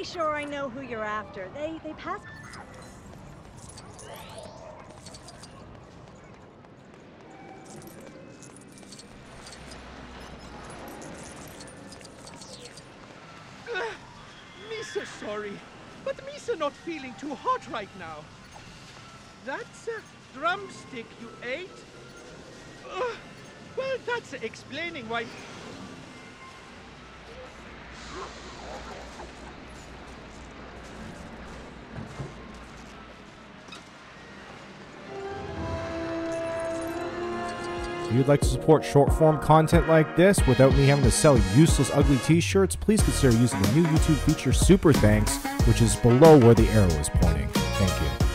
pretty sure I know who you're after. They they pass. Misa sorry, but Misa not feeling too hot right now. That's a drumstick you ate? Ugh, well, that's explaining why... If you'd like to support short form content like this without me having to sell useless, ugly t shirts, please consider using the new YouTube feature Super Thanks, which is below where the arrow is pointing. Thank you.